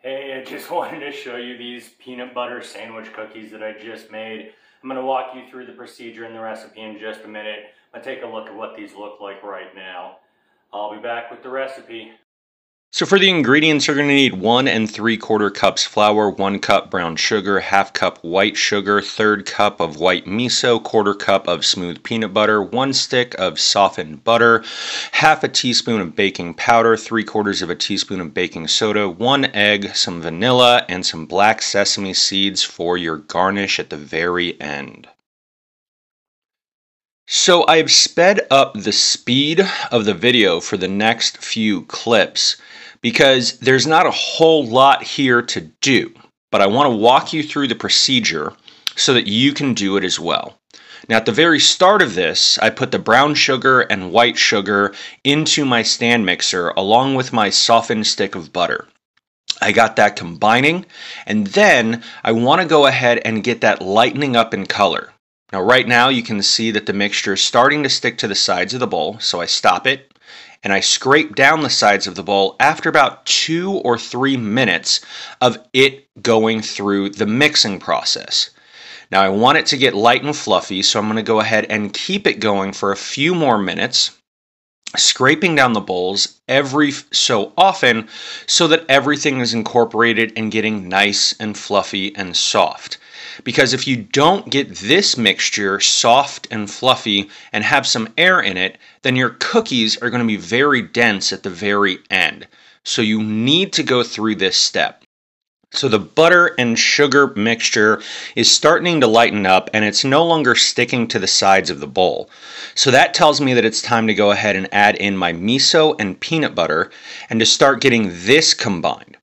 Hey, I just wanted to show you these peanut butter sandwich cookies that I just made. I'm going to walk you through the procedure and the recipe in just a minute. To take a look at what these look like right now. I'll be back with the recipe. So for the ingredients, you're going to need one and three quarter cups flour, one cup brown sugar, half cup white sugar, third cup of white miso, quarter cup of smooth peanut butter, one stick of softened butter, half a teaspoon of baking powder, three quarters of a teaspoon of baking soda, one egg, some vanilla, and some black sesame seeds for your garnish at the very end. So I've sped up the speed of the video for the next few clips because there's not a whole lot here to do, but I want to walk you through the procedure so that you can do it as well. Now, at the very start of this, I put the brown sugar and white sugar into my stand mixer along with my softened stick of butter. I got that combining, and then I want to go ahead and get that lightening up in color. Now, right now, you can see that the mixture is starting to stick to the sides of the bowl, so I stop it and I scrape down the sides of the bowl after about two or three minutes of it going through the mixing process. Now I want it to get light and fluffy, so I'm going to go ahead and keep it going for a few more minutes, scraping down the bowls every so often so that everything is incorporated and getting nice and fluffy and soft. Because if you don't get this mixture soft and fluffy and have some air in it, then your cookies are going to be very dense at the very end. So you need to go through this step. So the butter and sugar mixture is starting to lighten up and it's no longer sticking to the sides of the bowl. So that tells me that it's time to go ahead and add in my miso and peanut butter and to start getting this combined.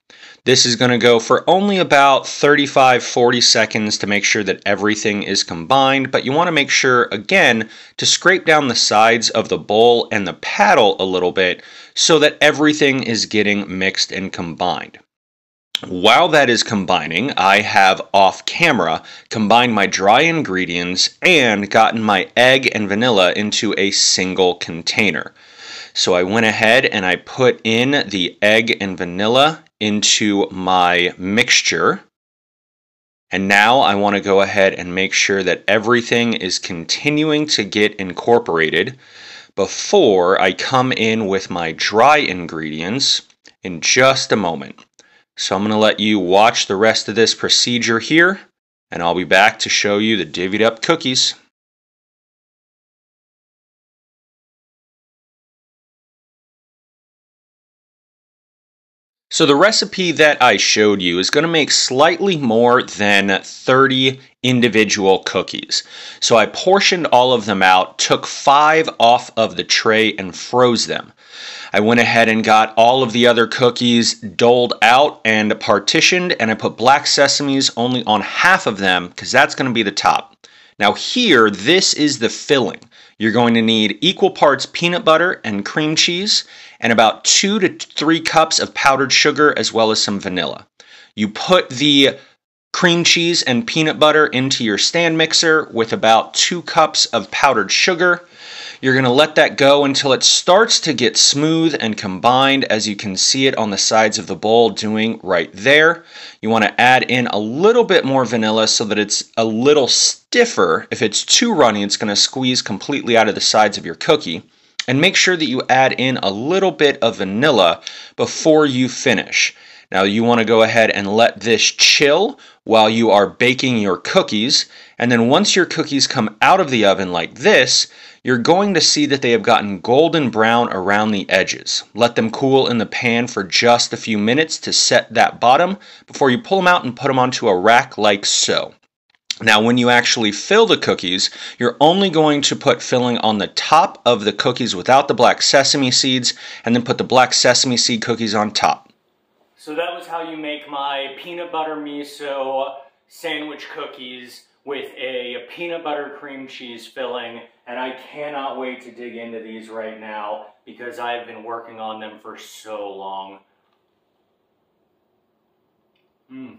This is going to go for only about 35 40 seconds to make sure that everything is combined, but you want to make sure again to scrape down the sides of the bowl and the paddle a little bit so that everything is getting mixed and combined. While that is combining, I have off camera combined my dry ingredients and gotten my egg and vanilla into a single container. So I went ahead and I put in the egg and vanilla into my mixture. And now I want to go ahead and make sure that everything is continuing to get incorporated before I come in with my dry ingredients in just a moment. So I'm going to let you watch the rest of this procedure here, and I'll be back to show you the divvied up cookies. So the recipe that I showed you is going to make slightly more than 30 individual cookies. So I portioned all of them out, took five off of the tray and froze them. I went ahead and got all of the other cookies doled out and partitioned and I put black sesames only on half of them because that's going to be the top. Now here, this is the filling. You're going to need equal parts peanut butter and cream cheese and about two to three cups of powdered sugar as well as some vanilla. You put the cream cheese and peanut butter into your stand mixer with about two cups of powdered sugar. You're going to let that go until it starts to get smooth and combined as you can see it on the sides of the bowl doing right there. You want to add in a little bit more vanilla so that it's a little stiffer. If it's too runny, it's going to squeeze completely out of the sides of your cookie. And make sure that you add in a little bit of vanilla before you finish. Now you want to go ahead and let this chill while you are baking your cookies. And then once your cookies come out of the oven like this, you're going to see that they have gotten golden brown around the edges. Let them cool in the pan for just a few minutes to set that bottom before you pull them out and put them onto a rack like so. Now, when you actually fill the cookies, you're only going to put filling on the top of the cookies without the black sesame seeds, and then put the black sesame seed cookies on top. So that was how you make my peanut butter miso sandwich cookies with a peanut butter cream cheese filling, and I cannot wait to dig into these right now because I've been working on them for so long. Mmm.